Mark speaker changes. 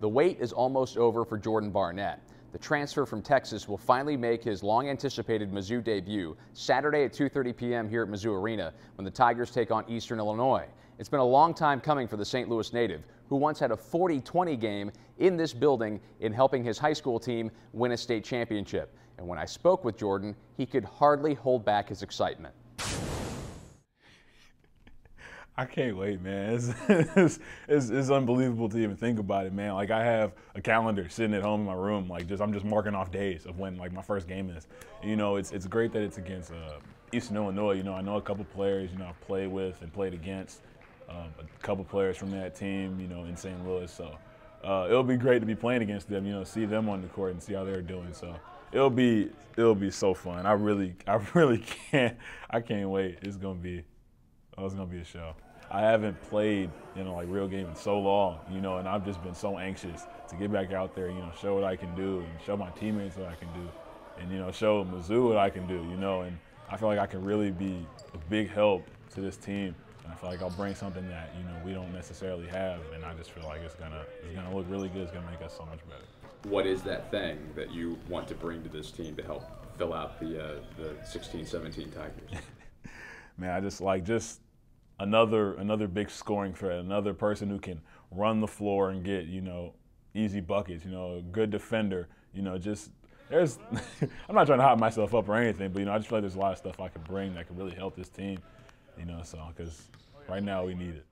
Speaker 1: The wait is almost over for Jordan Barnett. The transfer from Texas will finally make his long-anticipated Mizzou debut Saturday at 2.30 p.m. here at Mizzou Arena when the Tigers take on Eastern Illinois. It's been a long time coming for the St. Louis native, who once had a 40-20 game in this building in helping his high school team win a state championship. And when I spoke with Jordan, he could hardly hold back his excitement.
Speaker 2: I can't wait, man. It's, it's, it's, it's, unbelievable to even think about it, man. Like I have a calendar sitting at home in my room, like just I'm just marking off days of when like my first game is. You know, it's it's great that it's against uh, Eastern Illinois. You know, I know a couple players. You know, I've played with and played against um, a couple players from that team. You know, in St. Louis, so uh, it'll be great to be playing against them. You know, see them on the court and see how they're doing. So it'll be it'll be so fun. I really I really can't I can't wait. It's gonna be oh, it's gonna be a show. I haven't played, you know, like real game in so long, you know, and I've just been so anxious to get back out there, you know, show what I can do and show my teammates what I can do and, you know, show Mizzou what I can do, you know, and I feel like I can really be a big help to this team. And I feel like I'll bring something that, you know, we don't necessarily have and I just feel like it's gonna it's gonna look really good, it's gonna make us so much better.
Speaker 1: What is that thing that you want to bring to this team to help fill out the uh, the 16, 17 Tigers?
Speaker 2: Man, I just like just another another big scoring threat, another person who can run the floor and get you know easy buckets. You know, a good defender. You know, just there's. I'm not trying to hype myself up or anything, but you know, I just feel like there's a lot of stuff I could bring that could really help this team. You know, so because right now we need it.